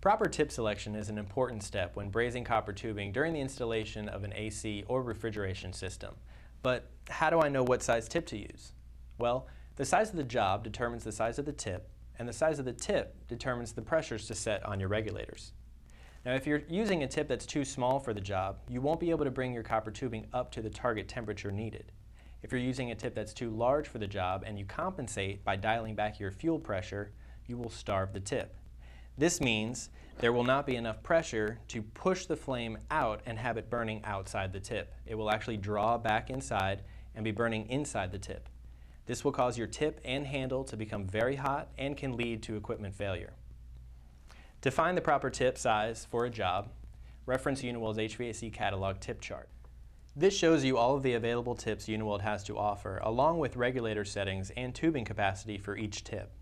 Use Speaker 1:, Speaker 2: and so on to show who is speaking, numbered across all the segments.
Speaker 1: Proper tip selection is an important step when brazing copper tubing during the installation of an AC or refrigeration system. But how do I know what size tip to use? Well, the size of the job determines the size of the tip, and the size of the tip determines the pressures to set on your regulators. Now if you're using a tip that's too small for the job, you won't be able to bring your copper tubing up to the target temperature needed. If you're using a tip that's too large for the job and you compensate by dialing back your fuel pressure, you will starve the tip. This means there will not be enough pressure to push the flame out and have it burning outside the tip. It will actually draw back inside and be burning inside the tip. This will cause your tip and handle to become very hot and can lead to equipment failure. To find the proper tip size for a job, reference Uniweld's HVAC catalog tip chart. This shows you all of the available tips Uniweld has to offer, along with regulator settings and tubing capacity for each tip.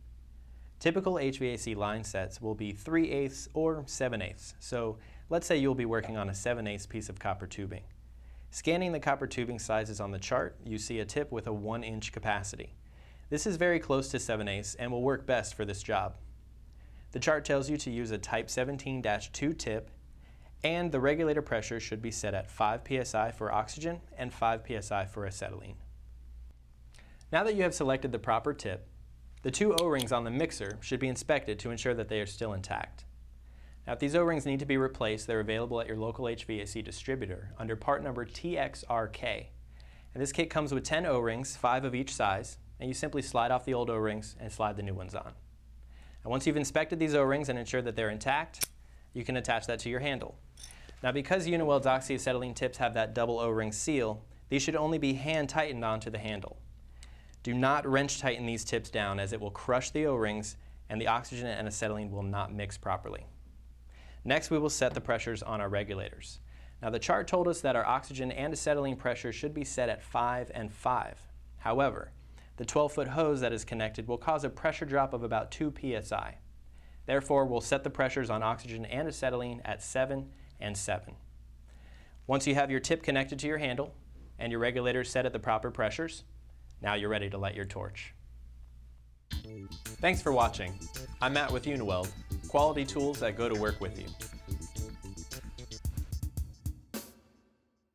Speaker 1: Typical HVAC line sets will be 3 eighths or 7 eighths. So let's say you'll be working on a 7 eighths piece of copper tubing. Scanning the copper tubing sizes on the chart, you see a tip with a 1 inch capacity. This is very close to 7 eighths and will work best for this job. The chart tells you to use a Type 17-2 tip and the regulator pressure should be set at 5 psi for oxygen and 5 psi for acetylene. Now that you have selected the proper tip, the two O-rings on the mixer should be inspected to ensure that they are still intact. Now if these O-rings need to be replaced, they're available at your local HVAC distributor under part number TXRK. And this kit comes with 10 O-rings, 5 of each size, and you simply slide off the old O-rings and slide the new ones on. And once you've inspected these O-rings and ensured that they're intact, you can attach that to your handle. Now because Uniweld's oxyacetylene tips have that double O-ring seal, these should only be hand tightened onto the handle. Do not wrench tighten these tips down as it will crush the O-rings and the oxygen and acetylene will not mix properly. Next we will set the pressures on our regulators. Now the chart told us that our oxygen and acetylene pressure should be set at 5 and 5. However, the 12-foot hose that is connected will cause a pressure drop of about 2 psi. Therefore, we'll set the pressures on oxygen and acetylene at 7 and 7. Once you have your tip connected to your handle and your regulators set at the proper pressures, now you're ready to light your torch. Thanks for watching. I'm Matt with Uniweld, quality tools that go to work with you.